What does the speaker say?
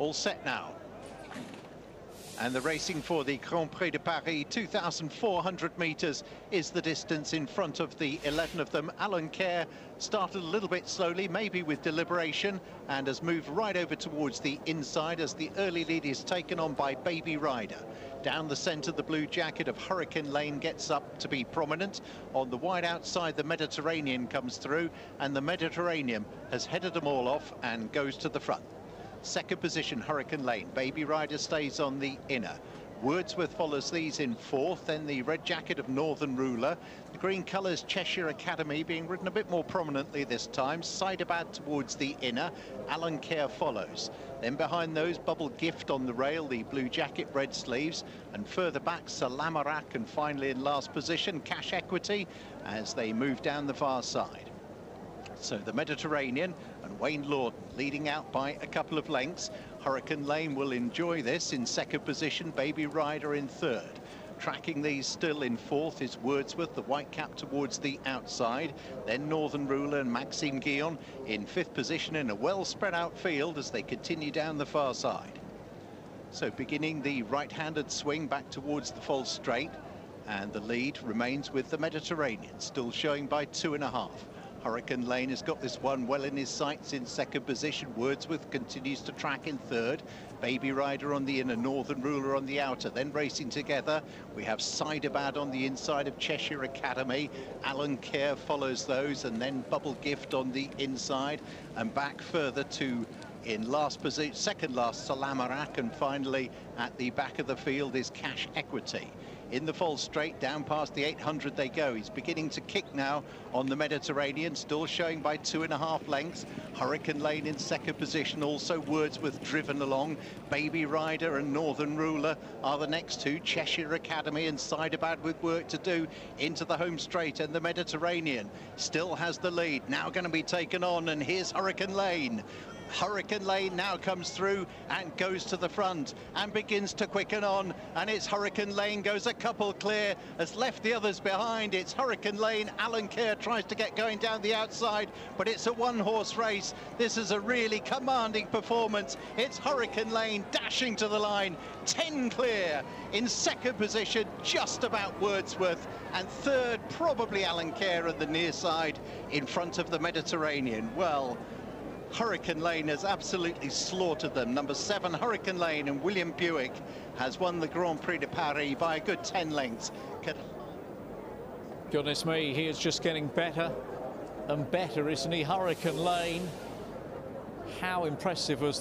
All set now. And the racing for the Grand Prix de Paris, 2,400 metres is the distance in front of the 11 of them. Alenquer started a little bit slowly, maybe with deliberation, and has moved right over towards the inside as the early lead is taken on by Baby Rider. Down the centre, the blue jacket of Hurricane Lane gets up to be prominent. On the wide outside, the Mediterranean comes through, and the Mediterranean has headed them all off and goes to the front. Second position, Hurricane Lane. Baby Rider stays on the inner. Wordsworth follows these in fourth, then the red jacket of Northern Ruler. The green colours Cheshire Academy being ridden a bit more prominently this time. side about towards the inner, Alenquer follows. Then behind those, Bubble Gift on the rail, the blue jacket, red sleeves. And further back, Salamarak and finally in last position, Cash Equity as they move down the far side. So the Mediterranean and Wayne Lordan leading out by a couple of lengths. Hurricane Lane will enjoy this in second position, Baby Rider in third. Tracking these still in fourth is Wordsworth, the white cap towards the outside. Then Northern Ruler and Maxime Guyon in fifth position in a well spread out field as they continue down the far side. So beginning the right-handed swing back towards the false straight and the lead remains with the Mediterranean, still showing by two and a half. Hurricane Lane has got this one well in his sights in second position. Wordsworth continues to track in third. Baby Rider on the inner, Northern Ruler on the outer. Then racing together, we have Saidabad on the inside of Cheshire Academy. Alenquer follows those, and then Bubble Gift on the inside. And back further to in last position, second last, Salamarak, and finally at the back of the field is Cash Equity in the false straight down past the 800 they go. He's beginning to kick now on the Mediterranean still showing by two and a half lengths. Hurricane Lane in second position also Wordsworth driven along. Baby Rider and Northern Ruler are the next two. Cheshire Academy and Saidabad with work to do into the home straight. And the Mediterranean still has the lead. Now going to be taken on and here's Hurricane Lane Hurricane Lane now comes through and goes to the front and begins to quicken on. And it's Hurricane Lane goes a couple clear, has left the others behind. It's Hurricane Lane. Alenquer tries to get going down the outside, but it's a one-horse race. This is a really commanding performance. It's Hurricane Lane dashing to the line, 10 clear. In second position, just about Wordsworth. And third, probably Alenquer at the near side in front of the Mediterranean. Well, Hurricane Lane has absolutely slaughtered them. Number seven, Hurricane Lane, and William Buick has won the Grand Prix de Paris by a good 10 lengths. Goodness me, he is just getting better and better, isn't he? Hurricane Lane. How impressive was